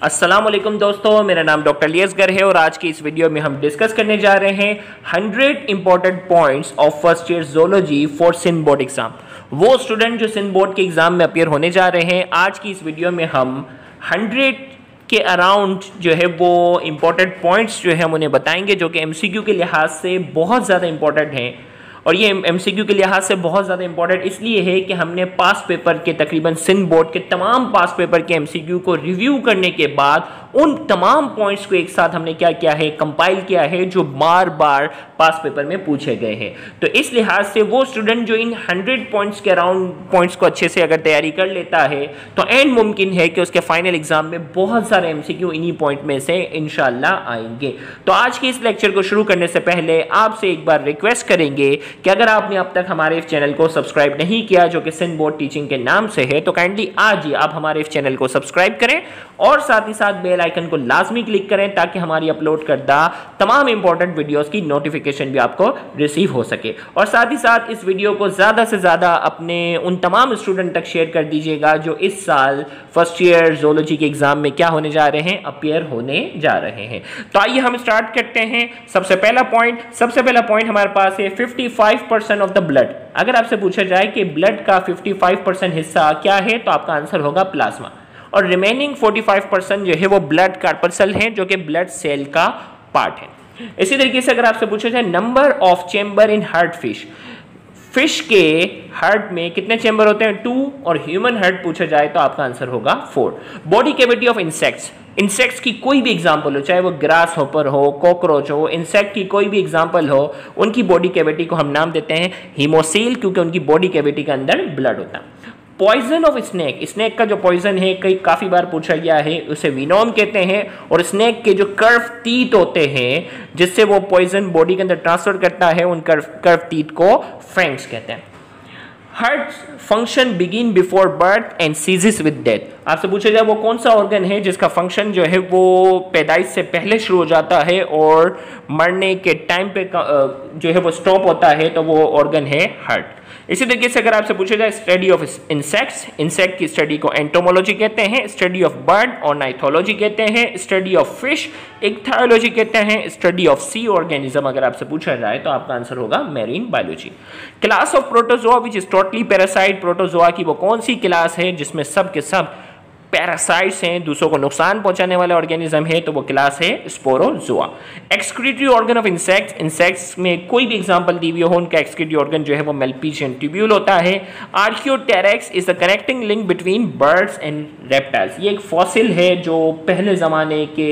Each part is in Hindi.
वालेकुम दोस्तों, मेरा नाम डॉक्टर लियसगर है और आज की इस वीडियो में हम डिस्कस करने जा रहे हैं 100 important points of first year zoology for Sindh board exam. वो स्टूडेंट जो सिंध बोर्ड के एग्ज़ाम में अपियर होने जा रहे हैं, आज की इस वीडियो में हम 100 के अराउंड जो है वो इम्पोर्टेंट पॉइंट्स जो है हम उन्हें बताएँगे, जो कि एमसीक्यू के लिहाज से बहुत ज़्यादा इंपॉर्टेंट हैं। और ये एमसीक्यू के लिहाज से बहुत ज़्यादा इंपॉर्टेंट इसलिए है कि हमने पास पेपर के तकरीबन सिंध बोर्ड के तमाम पास पेपर के एमसीक्यू को रिव्यू करने के बाद उन तमाम पॉइंट्स को एक साथ हमने क्या किया है? कंपाइल किया है, जो बार बार पास पेपर में पूछे गए हैं। तो इस लिहाज से वो स्टूडेंट जो इन 100 पॉइंट्स के अराउंड पॉइंट्स को अच्छे से अगर तैयारी कर लेता है तो एंड मुमकिन है कि उसके फाइनल एग्ज़ाम में बहुत सारे एमसीक्यू इन्हीं पॉइंट में से इनशाला आएँगे। तो आज के इस लेक्चर को शुरू करने से पहले आपसे एक बार रिक्वेस्ट करेंगे कि अगर आपने अब तक हमारे इस चैनल को सब्सक्राइब नहीं किया जो कि सिंध बोर्ड टीचिंग के नाम से है तो काइंडली आज ही आप हमारे इस चैनल को सब्सक्राइब करें और साथ ही साथ बेल आइकन को लाजमी क्लिक करें ताकि हमारी अपलोड करदा तमाम इंपॉर्टेंट वीडियोस की नोटिफिकेशन भी आपको रिसीव हो सके। और साथ ही साथ इस वीडियो को ज़्यादा से ज़्यादा अपने उन तमाम स्टूडेंट तक शेयर कर दीजिएगा जो इस साल फ़र्स्ट ईयर जोलॉजी के एग्ज़ाम में क्या होने जा रहे हैं अपियर होने जा रहे हैं। तो आइए हम स्टार्ट करते हैं। सबसे पहला पॉइंट सबसे पहला पॉइंट हमारे पास है fifty percent of the blood अगर आपसे पूछा जाए कि ब्लड का 55 परसेंट हिस्सा क्या है तो आपका आंसर होगा प्लाज्मा और रिमेनिंग 45 परसेंट जो है, वो ब्लड कार्पसल है, जो कि ब्लड सेल का पार्ट है. इसी तरीके से अगर आपसे पूछा जाए number of chamber in heart fish fish के हार्ट में कितने चेंबर होते हैं? टू और ह्यूमन हार्ट पूछा जाए तो आपका आंसर होगा four body cavity of insects insects की कोई भी एग्जांपल हो, चाहे वो ग्रास होपर हो कॉकरोच हो इंसेक्ट की कोई भी एग्जांपल हो, उनकी बॉडी कैविटी को हम नाम देते हैं हीमोसील क्योंकि उनकी बॉडी कैविटी के अंदर ब्लड होता है। पॉइजन ऑफ़ स्नेक स्नेक का जो पॉइजन है, कई, काफ़ी बार पूछा गया है, उसे विनोम कहते हैं और स्नेक के जो कर्व तीत होते हैं, जिससे वो पॉइजन बॉडी के अंदर ट्रांसफ़र करता है, उन कर्व कर्व तीत को फ्रेंक्स कहते हैं। Heart function begin before birth and ceases with death आपसे पूछा जाए, वो कौन सा ऑर्गन है जिसका फ़ंक्शन जो है वो पैदाइश से पहले शुरू हो जाता है और मरने के टाइम पे जो है वो स्टॉप होता है तो वो ऑर्गन है हार्ट इसी तरीके से अगर आपसे पूछा जाए स्टडी ऑफ़ इंसेक्ट्स इंसेक्ट की स्टडी को एंटोमोलॉजी कहते हैं स्टडी ऑफ़ बर्ड और नाइथोलॉजी कहते हैं स्टडी ऑफ़ फ़िश इक्थायोलॉजी कहते हैं स्टडी ऑफ़ सी ऑर्गेनिज्म अगर आपसे पूछा जाए तो आपका आंसर होगा marine biology class of protozoa which is totally parasite protozoa की वो कौन सी क्लास है जिसमें सब के सब पैरासाइट्स हैं, दूसरों को नुकसान पहुँचाने वाले ऑर्गेनिज्म है तो वो क्लास है sporozoa excretory organ of insects insects में कोई भी एग्जांपल दी हुई हो, उनका एक्सक्रीटरी ऑर्गन जो है वो मेलपीजियन ट्यूब्यूल होता है. Archaeopteryx is the connecting link between birds and reptiles ये एक फॉसिल है जो पहले ज़माने के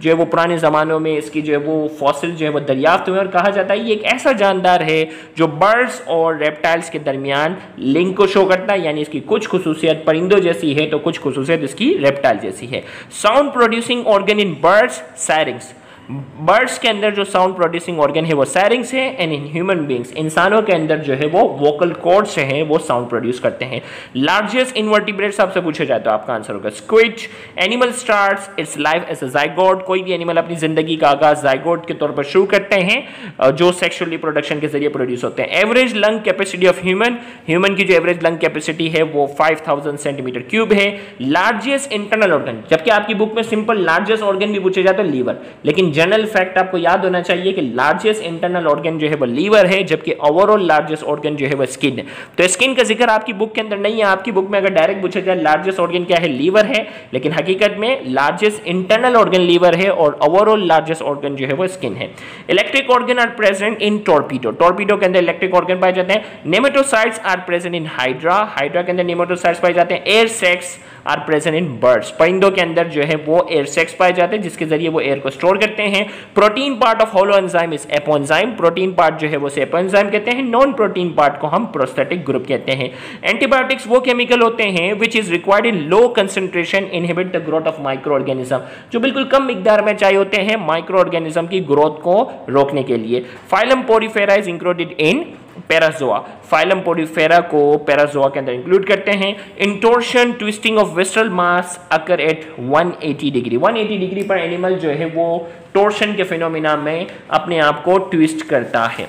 जो है वो पुराने ज़मानों में इसकी जो है वो फॉसिल जो है वो दरियाफ्त हुए और कहा जाता है, ये एक ऐसा जानदार है जो बर्ड्स और रेप्टाइल्स के दरमियान लिंक को शो करता है, यानी इसकी कुछ खसूसियत परिंदों जैसी है तो कुछ खसूसियत इसकी रेप्टाइल जैसी है। Sound producing organ in birds syrinx birds के अंदर जो साउंड प्रोड्यूसिंग ऑर्गन है, वो सैरिंग्स है एंड इन ह्यूमन बींग्स इंसानों के अंदर जो है वो वोकल कॉर्ड्स हैं, वो साउंड प्रोड्यूस करते हैं। लार्जेस्ट इन्वर्टिब्रेट्स आपसे पूछे जाए तो आपका आंसर होगा squeeze animal starts its life as a zygote कोई भी एनिमल अपनी ज़िंदगी का आगाज़ जाइगोड के तौर पर शुरू करते हैं जो सेक्शुअल रिप्रोडक्शन के ज़रिए प्रोड्यूस होते हैं। Average lung capacity of human human की जो एवरेज लंग कैपेसिटी है, वो फाइव सेंटीमीटर क्यूब है। लार्जेस्ट इंटरनल ऑर्गन जबकि आपकी बुक में सिंपल लार्जेस्ट ऑर्गन भी पूछे जाते हैं लीवर लेकिन जनरल फैक्ट आपको याद होना चाहिए कि लार्जेस्ट इंटरनल ऑर्गन जो है वो लीवर है, जबकि ओवरऑल लार्जेस्ट ऑर्गन जो है वो स्किन है। तो स्किन का ज़िक्र आपकी बुक के अंदर नहीं है, आपकी बुक में अगर डायरेक्ट पूछा जाए लार्जेस्ट ऑर्गन क्या है? लीवर है। लेकिन हकीकत में लार्जेस्ट इंटरनल ऑर्गन लीवर है और ओवरऑल लार्जेस्ट ऑर्गन जो है वो स्किन है। Electric organ are present in torpedo torpedo के अंदर इलेक्ट्रिक ऑर्गन पाए जाते हैं। Nematocytes are present in hydra hydra के अंदर नेमेटोसाइट्स पाए जाते हैं। Air sacs are present in birds. परिंदों के अंदर जो है वो एयर सेक्स पाए जाते हैं, जिसके ज़रिए वो एयर को स्टोर करते हैं। Protein part of holo is apoenzyme protein part जो है वो एपोएंजाइम कहते हैं। नॉन प्रोटीन पार्ट को हम प्रोस्थेटिक ग्रुप कहते हैं। एंटीबायोटिक्स वो केमिकल होते हैं which is required in low concentration inhibit the growth of micro organism जो बिल्कुल कम मिकदार में चाहिए होते हैं माइक्रो ऑर्गेनिज्म की ग्रोथ को रोकने के लिए। Phylum Porifera is included in Parazoa. Phylum Porifera को पैराजोआ के अंदर इंक्लूड करते हैं। In torsion twisting of visceral mass occur at 180 degree 180 degree पर एनिमल जो है वो टोर्शन के फिनोमिना में अपने आप को ट्विस्ट करता है।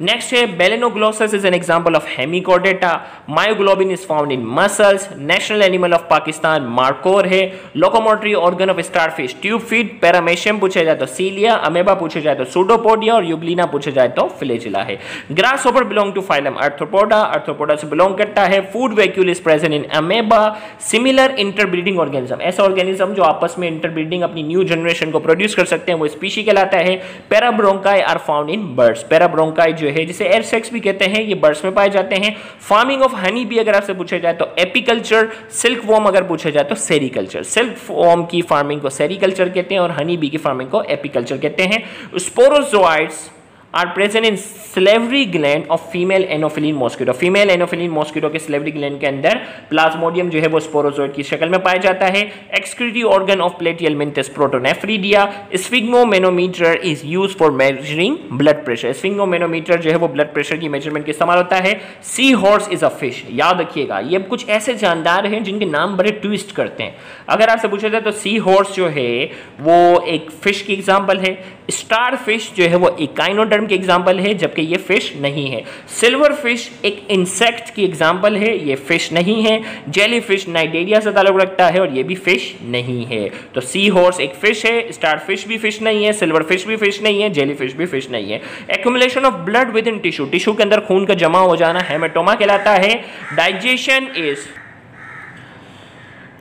नेक्स्ट है Balanoglossus is an example of Hemichordata myoglobin is found in muscles national animal of Pakistan markhor है. Locomotory organ of starfish tube feet paramecium पूछा जाए तो सीलिया अमेबा पूछा जाए तो सूडोपोडिया और युगलिना पूछा जाए तो फिलेजिला है. Grasshopper belong to phylum Arthropoda Arthropoda से बिलोंग करता है. Food vacuole is present in amoeba similar interbreeding organism ऐसा ऑर्गेनिज्म जो आपस में इंटरब्रीडिंग अपनी न्यू जनरेशन को प्रोड्यूस कर सकते हैं, वो स्पीशी कहलाता है. Parabronchi are found in birds parabronchi जो है, जिसे एयर सेक्स भी कहते हैं, ये बर्ड्स में पाए जाते हैं। फ़ार्मिंग ऑफ़ हनी भी अगर आपसे पूछा जाए तो एपिकल्चर सिल्क वॉर्म अगर पूछा जाए तो सेरिकल्चर सिल्क वॉर्म की फ़ार्मिंग को सेरिकल्चर कहते हैं और हनी बी की फ़ार्मिंग को एपिकल्चर कहते हैं। Sporozoites are present in salivary gland of female anopheline mosquito female anopheline mosquito के स्लेवरी ग्लैंड के अंदर प्लाज्मोडियम जो है वो स्पोरोजोइड की शक्ल में पाया जाता है। Excretory organ of Platyhelminthes protonephridia sphygmomanometer is use for measuring blood pressure sphygmomanometer जो है वो ब्लड प्रेशर की मेज़रमेंट के इस्तेमाल होता है। Sea horse is a fish याद रखिएगा, ये कुछ ऐसे जानदार हैं जिनके नाम बड़े ट्विस्ट करते हैं। अगर आपसे पूछा जाए तो सी हॉर्स जो है वो एक फ़िश की एग्ज़ाम्पल है। स्टार फ़िश जो है वो इकाइनोडर्म की एग्ज़ाम्पल है, जबकि ये फ़िश नहीं है। सिल्वर फ़िश एक इंसेक्ट की एग्ज़ाम्पल है, ये फ़िश नहीं है। जेली फ़िश नाइडेरिया से ताल्लुक रखता है और ये भी फ़िश नहीं है। तो सी हॉर्स एक फ़िश है स्टार फ़िश भी फ़िश नहीं है सिल्वर फ़िश भी फ़िश नहीं है जेली फ़िश भी फ़िश नहीं है। Accumulation of blood within tissue tissue के अंदर खून का जमा हो जाना हेमेटोमा कहलाता है। Digestion is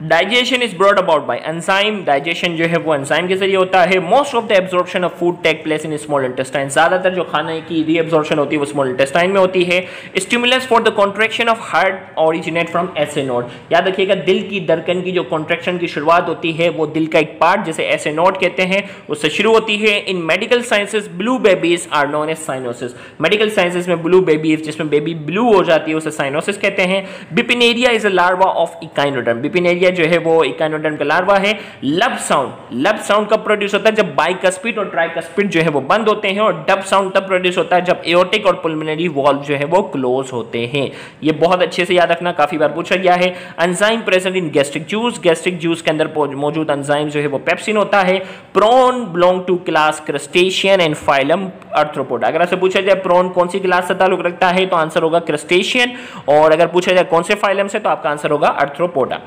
digestion is brought about by enzyme digestion जो है वो एंजाइम के ज़रिए होता है. Most of the absorption of food take place in small intestine ज़्यादातर जो खाने की रीअब्जॉर्प्शन होती है वो स्मॉल इंटेस्टाइन में होती है. Stimulus for the contraction of heart originate from SA node याद रखिएगा, दिल की दरकन की जो कॉन्ट्रेक्शन की शुरुआत होती है, वो दिल का एक पार्ट जिसे एसे नोट कहते हैं, उससे शुरू होती है. In medical sciences blue babies are known as cyanosis medical sciences में ब्लू बेबीज जिसमें बेबी ब्लू हो जाती है, उसे साइनोसिस कहते हैं. Bipinnaria is a larva of echinoderm bipinnaria जो है वो इकानोडर्म का लार्वा है। लब साउंड लब साउंड कब प्रोड्यूस होता है? जब बाइकस्पिड और ट्राइकस्पिड जो है वो बंद होते हैं और डब साउंड तब प्रोड्यूस होता है जब एओटिक और पुलमिनरी वॉल्व जो है वो क्लोज होते हैं। ये बहुत अच्छे से याद रखना, काफ़ी बार पूछा गया है। Enzyme present in gastric juice gastric juice के अंदर मौजूद एंजाइम जो है वो पेप्सिन होता है। Prawn belong to class crustacean and phylum arthropoda अगर आपसे पूछा जाए प्रोन कौन सी क्लास से ताल्लुक रखता है तो आंसर होगा क्रस्टेशियन और अगर पूछा जाए कौन से फाइलम से तो आपका आंसर होगा arthropoda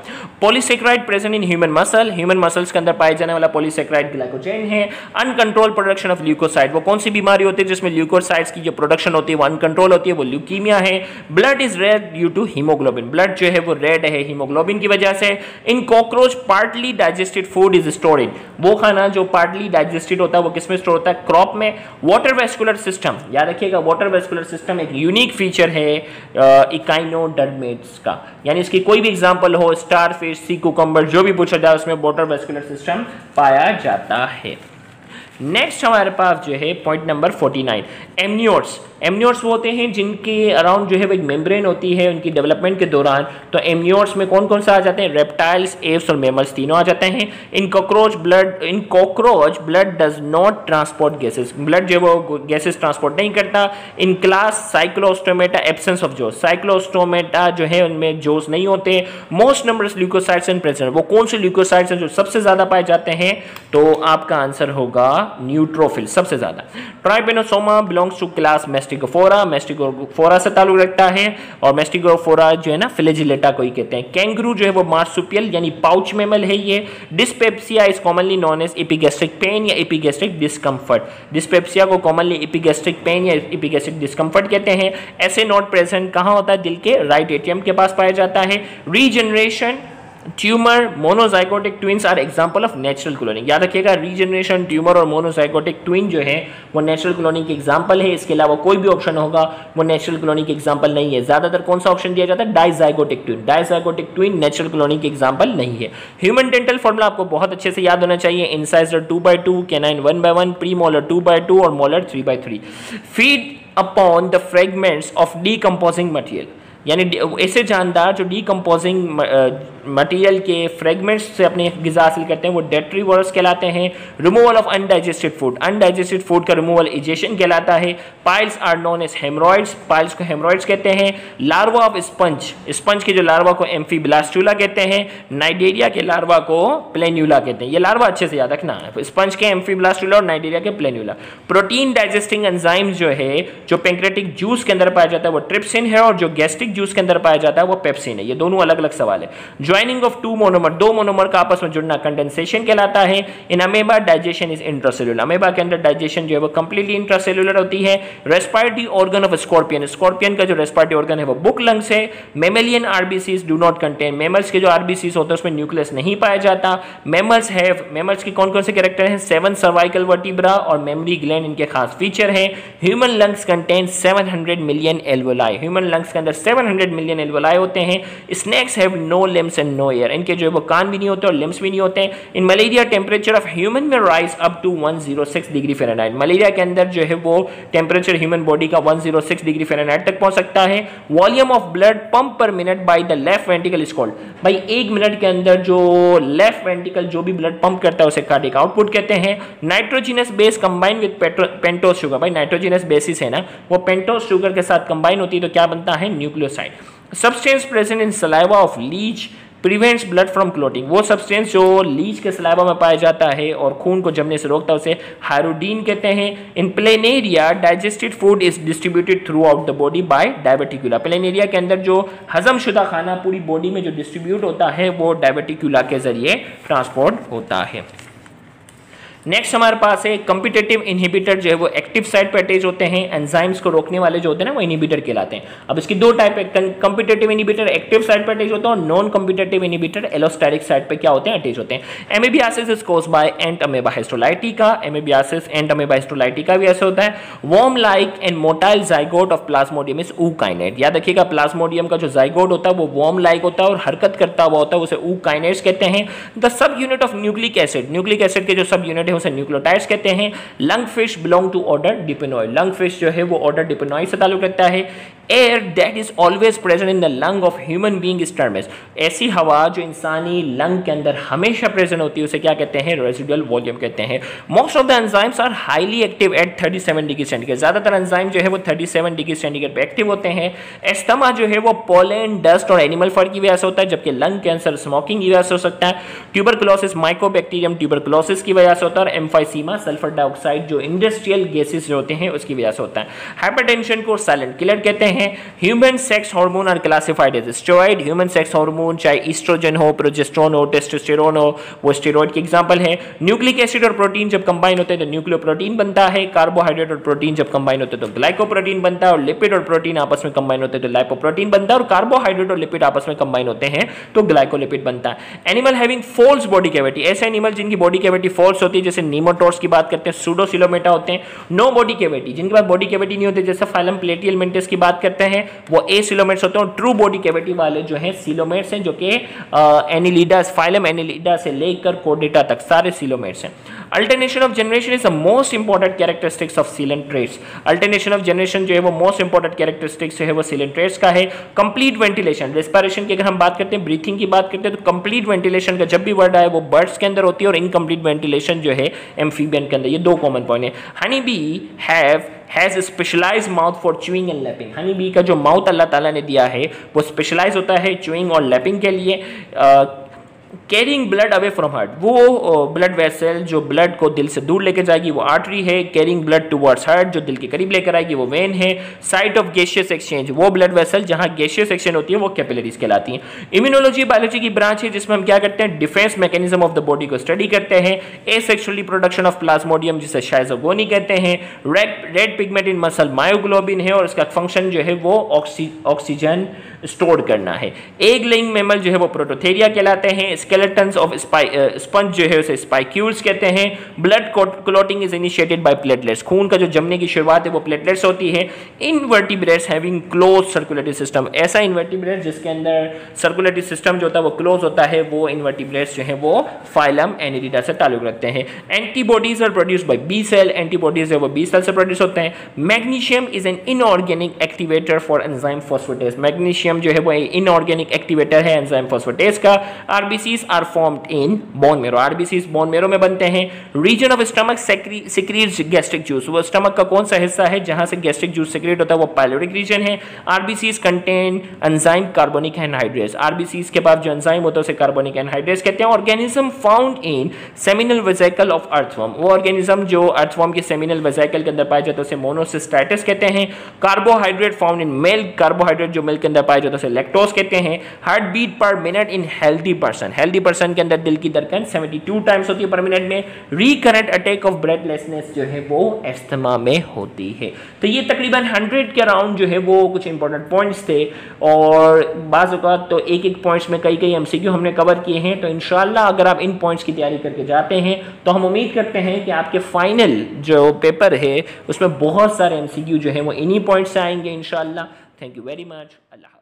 polysaccharide present in human muscle human muscles के अंदर पाए जाने वाला पॉलीसेक्राइड ग्लाइकोजेन है. अनकंट्रोल प्रोडक्शन ऑफ़ ल्यूकोसाइड वो कौन सी बीमारी होती है जिसमें ल्यूकोसाइड्स की जो प्रोडक्शन होती है वो अनकंट्रोल होती है? वो ल्यूकीमिया है. Blood is red due to haemoglobin blood जो है वो रेड है हीमोग्लोबिन की वजह से. In cockroach partly digested food is store in वो खाना जो पार्टली डाइजेस्टेड होता है वो किसमें स्टोर होता है? क्रॉप में. वाटर वेस्कुलर सिस्टम याद रखिएगा वाटर वेस्कुलर सिस्टम एक यूनिक फीचर है इकाइनोडर्मेट्स का. यानी इसकी कोई भी एग्ज़ाम्पल हो स्टार फ़िश सी कोकम्बर जो भी पूछा जाए, उसमें वॉटर वेस्कुलर सिस्टम पाया जाता है। नेक्स्ट हमारे पास जो है पॉइंट नंबर 49 एमनियोट्स एमनियोट्स वो होते हैं जिनके अराउंड जो है वो एक मेम्ब्रेन होती है उनकी डेवलपमेंट के दौरान। तो एमनियोट्स में कौन कौन सा आ जाते हैं? रेप्टाइल्स एव्स और मेमल्स तीनों आ जाते हैं। In cockroach blood in cockroach blood does not transport gases blood जो है वो गैसेस ट्रांसपोर्ट नहीं करता। In class cyclostomata absence of jaws cyclostomata जो है उनमें जोस नहीं होते। Most number leucocytes in present वो कौन से ल्यूकोसाइड्स हैं जो सबसे ज़्यादा पाए जाते हैं? तो आपका आंसर होगा न्यूट्रोफिल सबसे ज़्यादा। Trypanosoma belongs to class mastigophora mastigophora से ताल्लुक रखता है और मेस्टिकोफोरा जो है ना, फिलेजिलेटा को ही कहते हैं। कैंगरू जो है वो मार्सुपियल, यानी पाउच मेमल है ये। Dyspepsia is commonly known as epigastric pain या एपिगेस्ट्रिक डिस्कम्फर्ट डिस्पेप्सिया को कॉमनली एपिगेस्ट्रिक पेन या एपिगेस्ट्रिक डिस्कम्फर्ट कहते हैं। ऐसे नॉट प्रेजेंट कहाँ होता है? दिल के राइट एटीएम के पास पाया जाता है। Regeneration tumour monozygotic twins are example of natural cloning याद रखिएगा रीजनरेशन ट्यूमर और मोनोजाइकोटिक ट्विन जो है, वो नेचुरल क्लोनिंग की एग्जांपल है, इसके अलावा कोई भी ऑप्शन होगा, वो नेचुरल क्लोनिंग की एग्जांपल नहीं है। ज़्यादातर कौन सा ऑप्शन दिया जाता है? Dizygotic twin dizygotic twin natural cloning की एग्ज़ाम्पल नहीं है। ह्यूमन डेंटल फॉर्मुला आपको बहुत अच्छे से याद होना चाहिए। Incisor two by two canine one by one premolar two by two और molar three by three feed upon the fragments of decomposing material यानी ऐसे जानदार जो डीकम्पोजिंग मटेरियल के फ्रेगमेंट्स से अपने गिजा हासिल करते हैं, वो डेटरी डेट्रीवर्स कहलाते हैं। Removal of undigested food undigested food का रिमूवल इजेशन कहलाता है। Piles are known as haemorrhoids piles को हेमरॉइड्स कहते हैं। लार्वा ऑफ़ स्पंज स्पंज के जो लार्वा को एम्फीब्लास्टूला कहते हैं। नाइडेरिया के लार्वा को प्लेन्यूला कहते हैं। ये लार्वा अच्छे से याद रखना। है स्पंज के एम्फीब्लास्टूला और नाइडेरिया के प्लेन्यूला प्रोटीन डाइजेस्टिंग एंजाइम जो है, जो पेंक्रेटिक जूस के अंदर पाया जाता है, वो ट्रिप्सिन है और जो गैस्ट्रिक जूस के अंदर पाया जाता है, वो पेप्सिन है। ये दोनों अलग अलग सवाल है। ज्वाइनिंग ऑफ़ टू मोनोमर दो मोनोमर का आपस में जुड़ना कंडेंसेशन कहलाता है। In amoeba digestion is intracellular amoeba के अंदर डाइजेशन जो है वो कंप्लीटली इंट्रासेलुलर होती है। Respiratory organ of scorpion scorpion का जो रेस्पायरेटरी ऑर्गन है, वो बुक लंग्स है। Mammalian RBCs do not contain mammals के जो आरबीसीज होते हैं, उसमें न्यूक्लियस नहीं पाया जाता। मेमल्स हैव मेमल्स के कौन कौन से कैरेक्टर हैं? सेवन सर्वाइकल वर्टिब्रा और मेमोरी ग्लैंड इनके खास फीचर हैं। Human lungs contain 700 million alveoli human lungs के अंदर 700 मिलियन एल्वोलाई होते हैं। Snakes have no limbs and no ear इनके जो है वो कान भी नहीं होते और लिम्स भी नहीं होते हैं। In malaria temperature of human में rise up to 106 degree Fahrenheit malaria के अंदर जो है वो टेम्परेचर ह्यूमन बॉडी का 106 डिग्री फेरेनहाइट तक पहुँच सकता है। Volume of blood pump per minute by the left ventricle is called भाई, एक मिनट के अंदर जो लेफ़्ट वेंटिकल जो भी ब्लड पंप करता है, उसे कार्डिक आउटपुट कहते हैं। Nitrogenous base combine with pentose sugar भाई नाइट्रोजिनस बेसिस है ना? वो पेंटोज शुगर के साथ कंबाइन होती है तो क्या बनता है? Nucleoside substance present in saliva of leech prevents blood from clotting वो सब्सटेंस जो लीच के सलाइवा में पाया जाता है और खून को जमने से रोकता है, उसे हाइरोडीन कहते हैं। In planaria digested food is distributed throughout the body by diverticula planaria के अंदर जो हजम शुदा खाना पूरी बॉडी में जो डिस्ट्रीब्यूट होता है, वो डायबिटिकुला के ज़रिए ट्रांसपोर्ट होता है। नेक्स्ट हमारे पास है कम्पिटेटिव इनहिबिटर जो है वो एक्टिव साइड पर अटैच होते हैं एंजाइम्स को रोकने वाले जो होते हैं ना, वो इनहिबिटर कहलाते हैं। अब इसकी दो टाइप है कम्पिटेटिव इनहिबिटर एक्टिव साइड पर अटैच होते हैं और non competitive inhibitor allosteric site पर क्या होते हैं अटैच होते हैं। Amoebiasis is caused by entamoeba histolytica amoebiasis entamoeba histolytica भी ऐसा होता है। Worm like and motile zygote of plasmodium is ookinete याद रखिएगा प्लाज्मोडियम का जो जाइगोट होता है, वो वॉर्म लाइक होता है और हरकत करता हुआ होता है, उसे ऊकाइनेट्स कहते हैं। The subunit of nucleic acid nucleic acid के जो सब यूनिट है उसे न्यूक्लियोटाइड्स कहते हैं। Lung fish belong to order dipnoi. Lung fish जो है, वो ऑर्डर डिपेनॉय से ताल्लुक रखता है। Air that is always present in the lung of human being is termed ऐसी हवा जो इंसानी लंग के अंदर हमेशा प्रेजेंट होती है, उसे क्या कहते हैं? रेजिडुअल वॉल्यूम कहते हैं। Most of the enzymes are highly active at 37 degree centigrade ज़्यादातर एंजाइम जो है वो 37 डिग्री सेंटीग्रेड पे एक्टिव होते हैं। एस्थमा जो है वो पोलन डस्ट और एनिमल फर की वजह से होता है, जबकि लंग कैंसर स्मोकिंग की वजह से हो सकता है। ट्यूबरकुलोसिस माइकोबैक्टीरियम ट्यूबरकुलोसिस की वजह से होता है, और एम्फाइसीमा सल्फ़र डाइऑक्साइड जो इंडस्ट्रियल गैसेस जो होते हैं, उसकी वजह से होता है। हाइपरटेंशन को साइलेंट किलर कहते हैं। Human sex hormone are classified as steroid human sex hormone चाहे ईस्ट्रोजन हो प्रोजेस्ट्रॉन हो टेस्टोस्टेरोन हो, वो स्टेरॉइड की एग्जांपल है। न्यूक्लिक एसिड और प्रोटीन जब कंबाइन होते हैं तो न्यूक्लियोप्रोटीन बनता है। कार्बोहाइड्रेट और प्रोटीन जब कंबाइन होते हैं तो ग्लाइकोप्रोटीन बनता है। और लिपिड और प्रोटीन आपस में कंबाइन होते हैं तो लाइपोप्रोटीन बनता है। और कार्बोहाइड्रेट और लिपिड आपस में कंबाइन होते हैं तो ग्लाइकोलिपिड बनता है। Animal having false body cavity ऐसे एनिमल जिनकी बॉडी कैविटी फॉल्स होती है, जैसे नीमोटोर्स की बात करते हैं सूडोसिलोमेटा होते हैं नो बॉडी कैविटी जिनके पास बॉडी कैविटी नहीं होती, जैसे फाइलम प्लेटियल मेंटिस की बात करते हैं, वो ए सिलोमेट्स होते हैं ट्रू बॉडी कैविटी वाले जो हैं सिलोमेट्स हैं, जो कि एनिलीडास फाइलम एनिलीडा से लेकर कोडेटा तक सारे सिलोमेट्स हैं। Alternation of generation is the most important characteristics of coelenterates alternation of generation जो है, वो मोस्ट इंपॉर्टेंट कैरेक्टरिस्टिक्स है, वो सीलेंट ट्रेट्स का है। कंप्लीट वेंटिलेशन रेस्पिरेशन की अगर हम बात करते हैं ब्रीथिंग की बात करते हैं तो कंप्लीट वेंटिलेशन का जब भी वर्ड आए, वो बर्ड्स के अंदर होती है और इनकम्प्लीट वेंटिलेशन जो है एम्फीबियन के अंदर। ये दो कॉमन पॉइंट है। Honey bee have has specialise mouth for chewing and lapping honey bee का जो माउथ अल्लाह ताला ने दिया है, वो स्पेशलाइज होता है चूइंग और लैपिंग के लिए। Carrying blood away from heart वो ब्लड वेसल जो ब्लड को दिल से दूर लेकर जाएगी, वो आर्टरी है कैरिंग ब्लड टुवर्ड्स हार्ट जो दिल के करीब लेकर आएगी, वो वेन है साइट ऑफ़ गैशियस एक्सचेंज वो ब्लड वेसल जहाँ गैशियस एक्सचेंज होती है, वो कैपिलरीज कहलाती हैं। इम्यूनोलॉजी बायोलॉजी की ब्रांच है, जिसमें हम क्या करते हैं defence mechanism of the body को स्टडी करते हैं asexually production of plasmodium जिसे शाइजोगोनी कहते हैं red red pigment in muscle myoglobin है, और इसका फ़ंक्शन जो है वो ऑक्सीजन स्टोर करना है। एग लेइंग मेमल जो है वो प्रोटोथेरिया कहलाते हैं। स्केलेटन्स ऑफ़ स्पंज जो है उसे स्पाइक्यूल्स कहते हैं। Blood clotting is initiated by platelets खून का जो जमने की शुरुआत है वो प्लेटलेट्स होती है। Invertebrates having close circulatory system ऐसा इन्वर्टिब्रेट जिसके अंदर सर्कुलेटरी सिस्टम जो होता है वो क्लोज होता है, वो इन्वर्टिब्रेट्स जो है वो फाइलम एनिडिडा से ताल्लुक रखते हैं। Antibodies are produce by B cell antibodies है वो बी सेल से प्रोड्यूस होते हैं। Magnesium is an inorganic activator for enzyme phosphatase magnesium potassium जो है वो इनऑर्गेनिक एक्टिवेटर है एंजाइम फॉस्फेटेज का। RBCs are formed in bone marrow RBCs bone marrow में बनते हैं। Region of stomach secretes gastric juice वो स्टमक का कौन सा हिस्सा है? जहाँ से गैस्ट्रिक जूस सिक्रेट होता है, वो पायलोटिक रीजन है। RBCs contain enzyme carbonic anhydrase RBCs के पास जो एंजाइम होता है, उसे कार्बोनिक एनहाइड्रेट्स कहते हैं। Organism found in seminal vesicle of earthworm वो ऑर्गेनिज्म जो अर्थवॉर्म के सेमिनल वेजाइकल के अंदर पाए जाते हैं, उसे मोनोसिस्टाइटिस कहते हैं। Carbohydrate found in milk carbohydrate जो मिल्क के अंदर पाए हैं, उसे लैक्टोज कहते हैं। Heart beat per minute in healthy person healthy person के अंदर दिल की धड़कन 72 टाइम्स होती है पर मिनट में। रिकरेंट अटैक ऑफ़ ब्रेथलेसनेस जो है, वो एस्थमा में होती है। तो ये तकरीबन 100 के अराउंड जो है, वो कुछ इंपॉर्टेंट पॉइंट्स थे। और बाज़ तो एक एक पॉइंट्स में कई कई एमसीक्यू हमने कवर किए हैं। तो इनशाला अगर आप इन पॉइंट्स की तैयारी करके जाते हैं तो हम उम्मीद करते हैं कि आपके फाइनल जो पेपर है, उसमें बहुत सारे एम जो है, वो इन्हीं पॉइंट्स से आएँगे इन thank you very much Allah